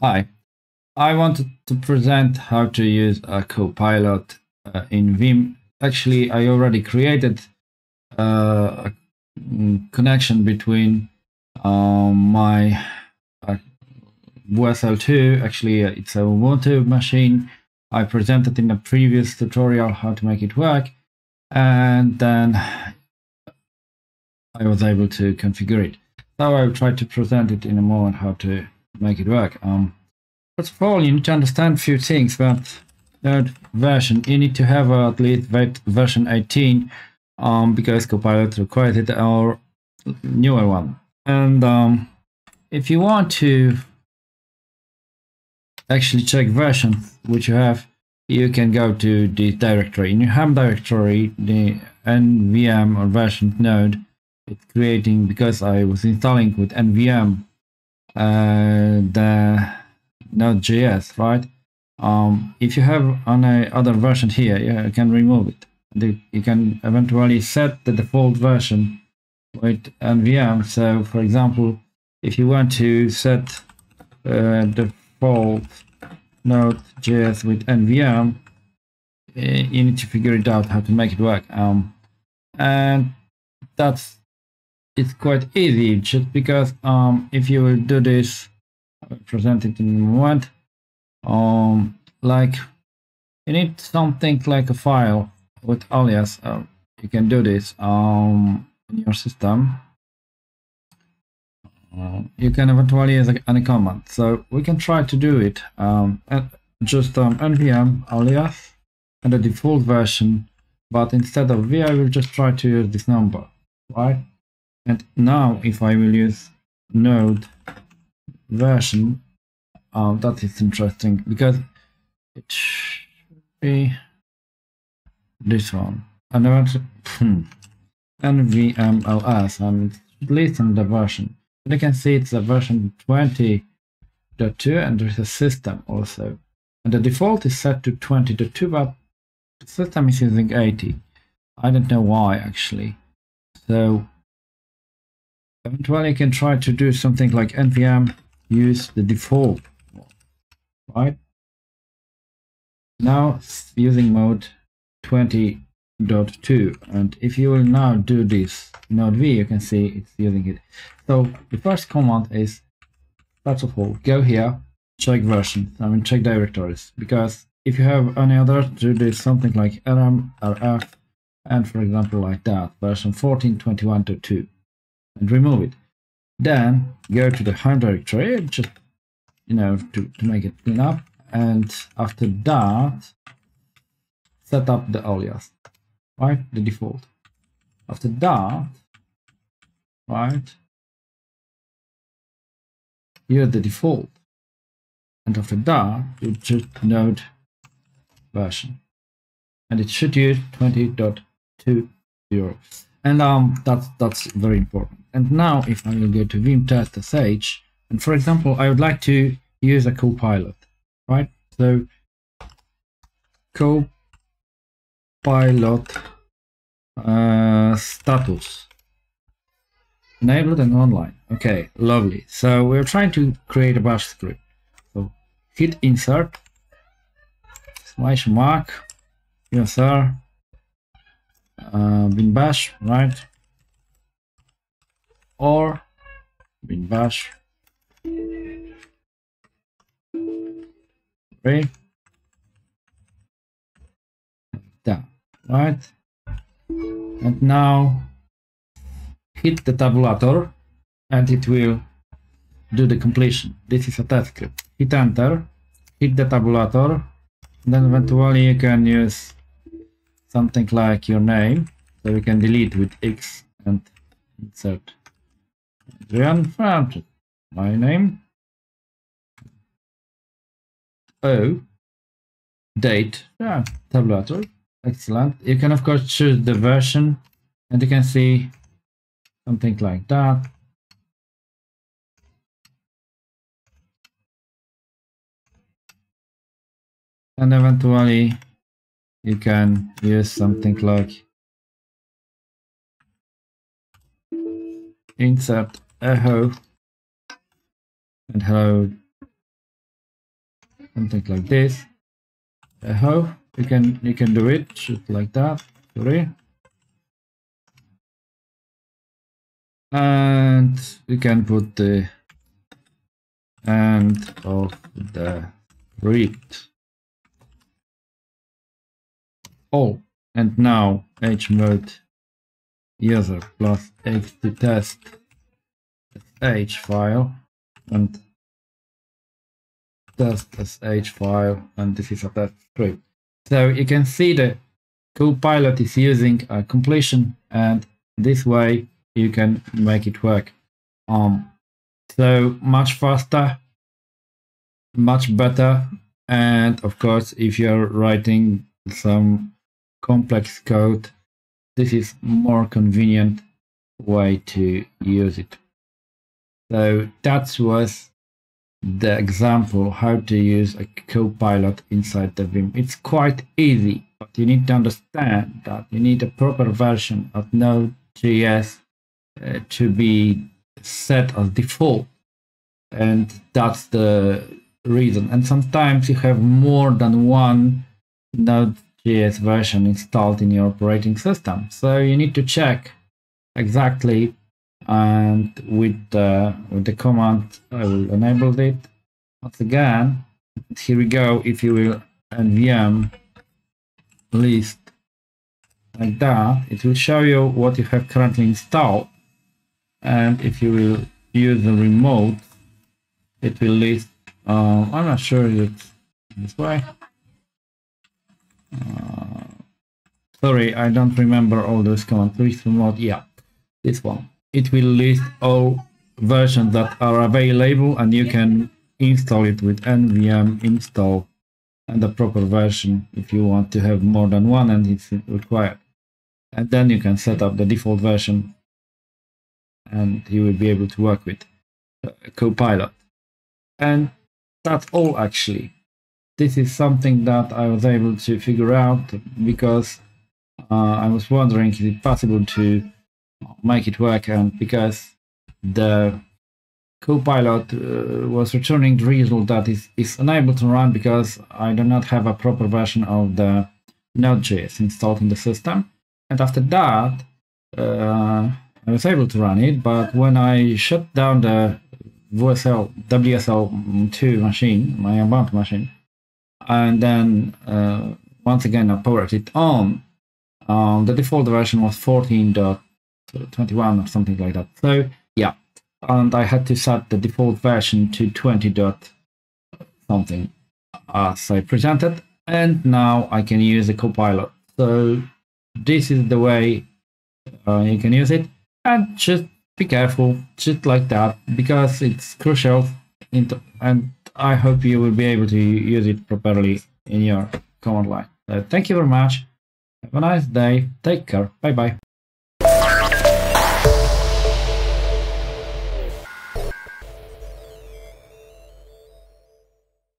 Hi, I wanted to present how to use a Copilot uh, in Vim. Actually, I already created uh, a connection between um, my uh, WSL2. Actually, uh, it's a Ubuntu machine. I presented in a previous tutorial how to make it work, and then I was able to configure it. So I'll try to present it in a moment how to make it work. Um, first of all, you need to understand a few things about third version. You need to have uh, at least version 18 um, because Copilot requires it or newer one. And um, if you want to actually check version which you have, you can go to the directory. In your home directory, the NVM or version node, it's creating because I was installing with NVM uh, the Node.js, right? Um, if you have on a other version here, you can remove it. You can eventually set the default version with NVM. So, for example, if you want to set uh, default Node.js with NVM, eh, you need to figure it out how to make it work. Um, and that's it's quite easy just because um, if you will do this, present it in a moment, um, like you need something like a file with alias. Uh, you can do this um, in your system. Uh, you can eventually use any command. So we can try to do it. Um, just um, nvm alias and the default version, but instead of v, I will just try to use this number, right? And now if I will use node version, uh, that is interesting because it should be this one. And nvm ls and listen the version. And you can see it's a version 20.2 and there's a system also. And the default is set to 20.2 but the system is using 80. I don't know why actually. So Eventually you can try to do something like nvm use the default right? Now using node 20.2 and if you will now do this node v you can see it's using it. So the first command is first of all go here check version i mean check directories because if you have any other to do something like rm rf and for example like that version 14.21.2 and remove it. Then go to the home directory, just you know, to, to make it clean up. And after that, set up the alias, right? The default. After that, right? Here the default. And after that, you just node version. And it should use 20.20. And um, that's that's very important. And now if I will go to Vim test sh, and for example, I would like to use a Copilot, right? So Copilot uh, status enabled and online. Okay, lovely. So we're trying to create a bash script. So hit insert, slash mark, yes sir, uh, bin bash, right? Or bin bash. Okay. Down, right? And now hit the tabulator and it will do the completion. This is a test script. Hit enter, hit the tabulator, then eventually you can use something like your name. So we can delete with X and insert Adrian Francis. My name. O. Date. Yeah, tabulator. Excellent. You can of course choose the version and you can see something like that. And eventually you can use something like insert echo and hello something like this. Hope you can you can do it just like that. Sorry. And we can put the end of the read. Oh, and now chmod user plus h to test h file and test sh file and this is a test script. So you can see the Copilot is using a completion and this way you can make it work. Um, so much faster, much better. And of course, if you're writing some complex code, this is more convenient way to use it. So that was the example how to use a copilot inside the Vim. It's quite easy, but you need to understand that you need a proper version of Node.js uh, to be set as default. And that's the reason. And sometimes you have more than one Node.js version installed in your operating system. So you need to check exactly and with the with the command I will enable it. Once again here we go. If you will nvm list like that it will show you what you have currently installed. And if you will use the remote it will list uh, I'm not sure it's this way uh, sorry I don't remember all those commands. Please remote yeah this one. It will list all versions that are available and you can install it with nvm install and the proper version if you want to have more than one and it's required. And then you can set up the default version and you will be able to work with copilot. And that's all actually this is something that i was able to figure out because uh, i was wondering is it possible to make it work and because the Copilot uh, was returning the result that is, is unable to run because I do not have a proper version of the Node.js installed in the system. And after that, uh, I was able to run it, but when I shut down the VSL, WSL2 machine, my Ubuntu machine, and then uh, once again I powered it on, um, the default version was 14.21 or something like that. So yeah, and I had to set the default version to 20 dot something as I presented, and now I can use the Copilot. So this is the way uh, you can use it, and just be careful, just like that, because it's crucial. And I hope you will be able to use it properly in your command line. Uh, thank you very much. Have a nice day. Take care. Bye bye.